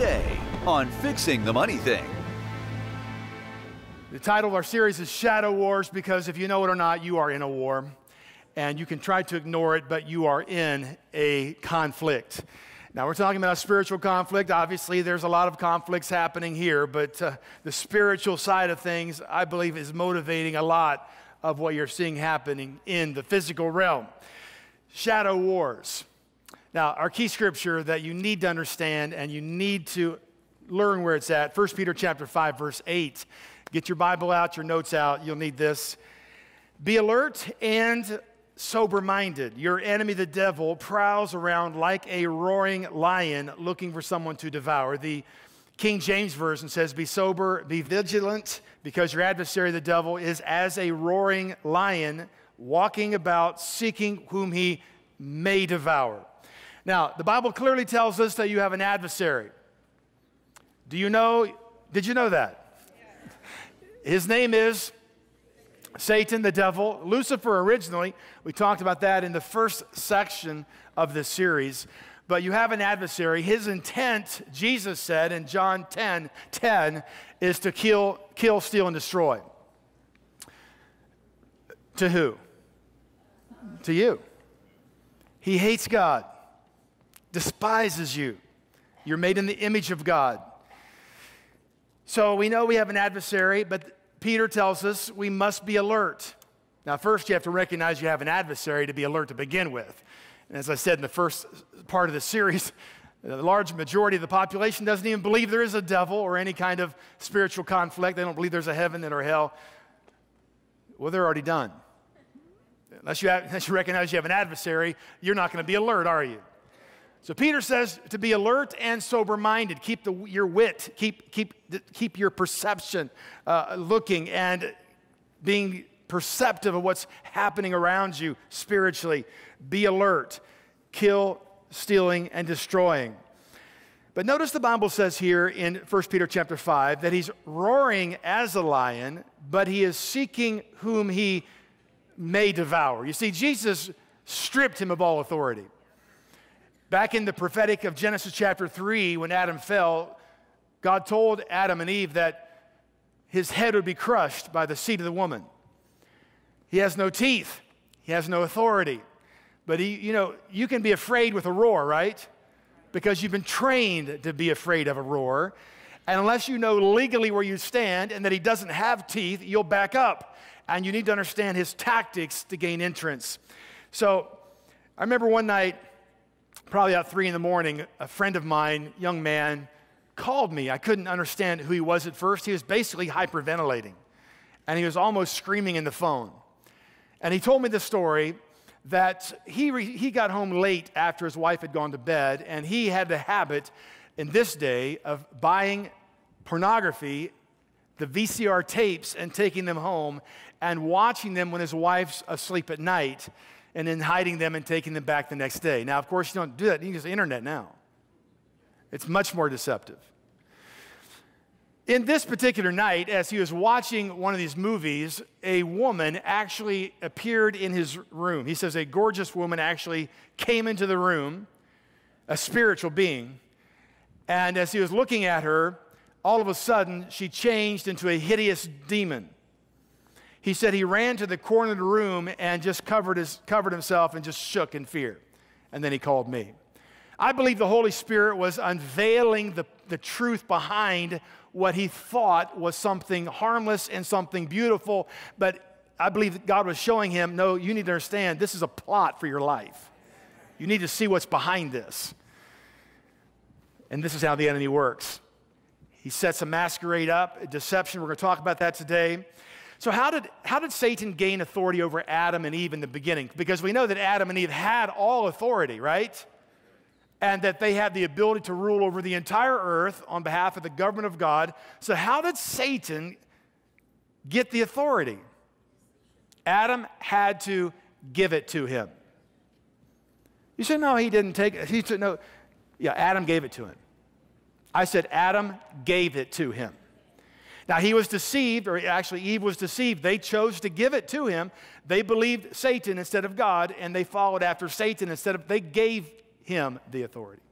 today on Fixing the Money Thing. The title of our series is Shadow Wars because if you know it or not, you are in a war. And you can try to ignore it, but you are in a conflict. Now, we're talking about a spiritual conflict. Obviously, there's a lot of conflicts happening here, but uh, the spiritual side of things, I believe, is motivating a lot of what you're seeing happening in the physical realm. Shadow wars. Now, our key scripture that you need to understand and you need to learn where it's at 1 Peter chapter 5 verse 8. Get your Bible out, your notes out. You'll need this. Be alert and sober minded. Your enemy, the devil, prowls around like a roaring lion looking for someone to devour. The King James Version says, Be sober, be vigilant, because your adversary, the devil, is as a roaring lion walking about seeking whom he may devour. Now, the Bible clearly tells us that you have an adversary. Do you know? Did you know that? His name is Satan, the devil, Lucifer originally. We talked about that in the first section of this series. But you have an adversary. His intent, Jesus said in John 10 10, is to kill, kill steal, and destroy. To who? To you. He hates God, despises you. You're made in the image of God. So we know we have an adversary, but Peter tells us we must be alert. Now, first, you have to recognize you have an adversary to be alert to begin with. And as I said in the first part of the series, the large majority of the population doesn't even believe there is a devil or any kind of spiritual conflict. They don't believe there's a heaven or hell. Well, they're already done. Unless you, have, unless you recognize you have an adversary, you're not going to be alert, are you? So Peter says to be alert and sober minded. Keep the, your wit, keep, keep, keep your perception uh, looking and being perceptive of what's happening around you spiritually. Be alert, kill, stealing, and destroying. But notice the Bible says here in 1 Peter chapter 5 that he's roaring as a lion, but he is seeking whom he may devour. You see, Jesus stripped him of all authority. Back in the prophetic of Genesis chapter 3, when Adam fell, God told Adam and Eve that his head would be crushed by the seed of the woman. He has no teeth, he has no authority. But he, you know, you can be afraid with a roar, right? Because you've been trained to be afraid of a roar. And unless you know legally where you stand and that he doesn't have teeth, you'll back up. And you need to understand his tactics to gain entrance. So I remember one night, probably about three in the morning, a friend of mine, young man, called me. I couldn't understand who he was at first. He was basically hyperventilating, and he was almost screaming in the phone. And he told me the story that he, re- he got home late after his wife had gone to bed, and he had the habit in this day of buying pornography, the VCR tapes, and taking them home and watching them when his wife's asleep at night and then hiding them and taking them back the next day. Now, of course, you don't do that. You use the internet now. It's much more deceptive. In this particular night, as he was watching one of these movies, a woman actually appeared in his room. He says a gorgeous woman actually came into the room, a spiritual being. And as he was looking at her, all of a sudden she changed into a hideous demon. He said he ran to the corner of the room and just covered, his, covered himself and just shook in fear. And then he called me. I believe the Holy Spirit was unveiling the, the truth behind what he thought was something harmless and something beautiful, but I believe God was showing him, no, you need to understand this is a plot for your life. You need to see what's behind this. And this is how the enemy works. He sets a masquerade up, a deception. We're going to talk about that today. So, how did, how did Satan gain authority over Adam and Eve in the beginning? Because we know that Adam and Eve had all authority, right? And that they had the ability to rule over the entire earth on behalf of the government of God. So, how did Satan get the authority? Adam had to give it to him. You said, no, he didn't take it. He said, no. Yeah, Adam gave it to him. I said, Adam gave it to him. Now, he was deceived, or actually, Eve was deceived. They chose to give it to him. They believed Satan instead of God, and they followed after Satan instead of, they gave him the authority.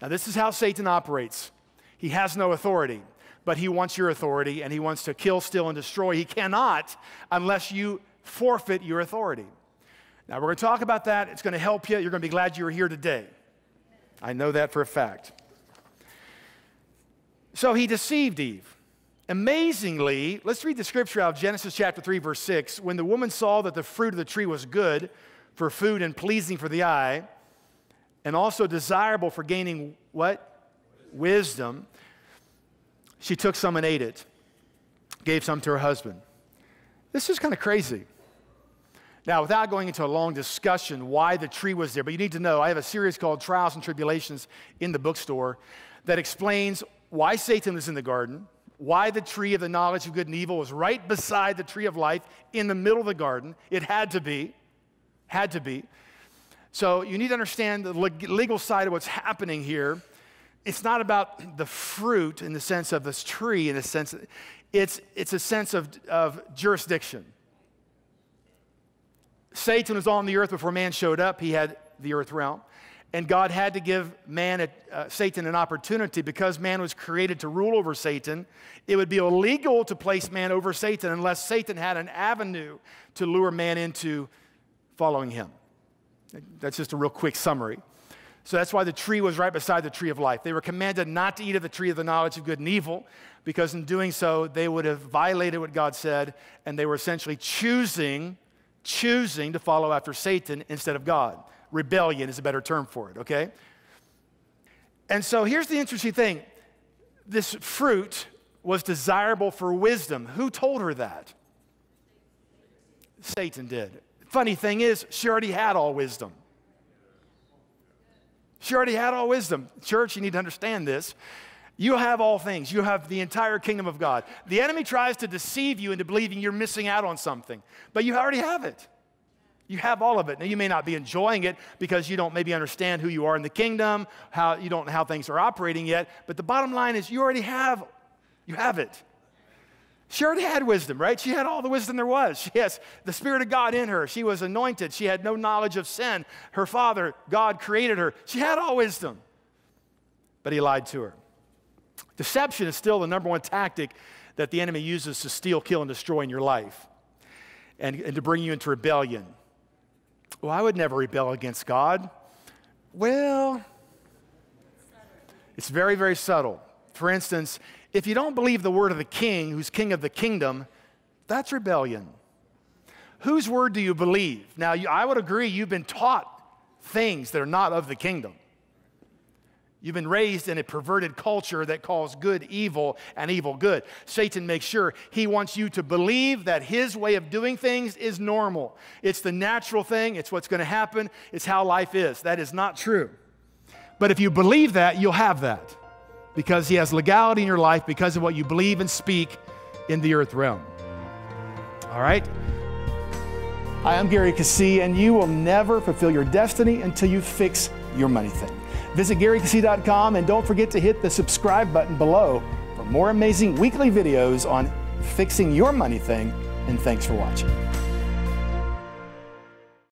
Now, this is how Satan operates. He has no authority, but he wants your authority and he wants to kill, steal, and destroy. He cannot unless you forfeit your authority. Now, we're going to talk about that. It's going to help you. You're going to be glad you were here today. I know that for a fact. So he deceived Eve. Amazingly, let's read the scripture out of Genesis chapter 3, verse 6. When the woman saw that the fruit of the tree was good for food and pleasing for the eye, and also desirable for gaining what? Wisdom, she took some and ate it, gave some to her husband. This is kind of crazy. Now, without going into a long discussion why the tree was there, but you need to know I have a series called Trials and Tribulations in the bookstore that explains why Satan was in the garden, why the tree of the knowledge of good and evil was right beside the tree of life in the middle of the garden. It had to be, had to be. So you need to understand the legal side of what's happening here. It's not about the fruit in the sense of this tree, in the sense, it's, it's a sense of, of jurisdiction. Satan was on the earth before man showed up. He had the earth realm. And God had to give man, a, uh, Satan, an opportunity because man was created to rule over Satan. It would be illegal to place man over Satan unless Satan had an avenue to lure man into following him. That's just a real quick summary. So that's why the tree was right beside the tree of life. They were commanded not to eat of the tree of the knowledge of good and evil, because in doing so, they would have violated what God said, and they were essentially choosing choosing to follow after Satan instead of God. Rebellion is a better term for it, okay? And so here's the interesting thing this fruit was desirable for wisdom. Who told her that? Satan did. Funny thing is, she already had all wisdom. She already had all wisdom. Church, you need to understand this. You have all things. You have the entire kingdom of God. The enemy tries to deceive you into believing you're missing out on something, but you already have it. You have all of it. Now, you may not be enjoying it because you don't maybe understand who you are in the kingdom, how you don't know how things are operating yet, but the bottom line is you already have, you have it. She already had wisdom, right? She had all the wisdom there was. She has the Spirit of God in her. She was anointed. She had no knowledge of sin. Her father, God, created her. She had all wisdom. But he lied to her. Deception is still the number one tactic that the enemy uses to steal, kill, and destroy in your life and, and to bring you into rebellion. Well, I would never rebel against God. Well, it's very, very subtle. For instance, if you don't believe the word of the king, who's king of the kingdom, that's rebellion. Whose word do you believe? Now, you, I would agree you've been taught things that are not of the kingdom. You've been raised in a perverted culture that calls good evil and evil good. Satan makes sure he wants you to believe that his way of doing things is normal. It's the natural thing, it's what's going to happen, it's how life is. That is not true. But if you believe that, you'll have that because he has legality in your life because of what you believe and speak in the earth realm. All right? Hi, I'm Gary Keesee, and you will never fulfill your destiny until you fix your money thing. Visit GaryKeesee.com and don't forget to hit the subscribe button below for more amazing weekly videos on fixing your money thing. And thanks for watching.